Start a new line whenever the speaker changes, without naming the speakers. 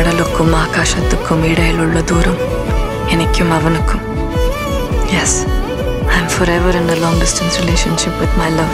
கடலுக்கும் ஆகாசத்துக்கும் இடையில் உள்ள தூரம் எனக்கும் அவனுக்கும் yes I am forever in a long distance relationship with my love